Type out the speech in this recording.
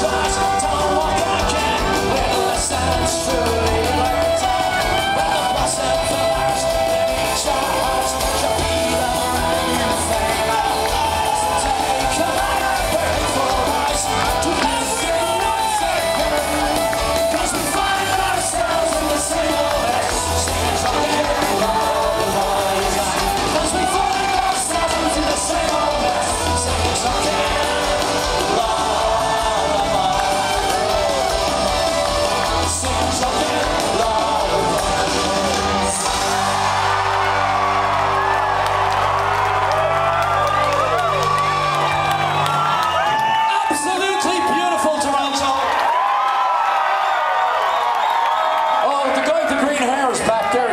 sauce. Hairs back there.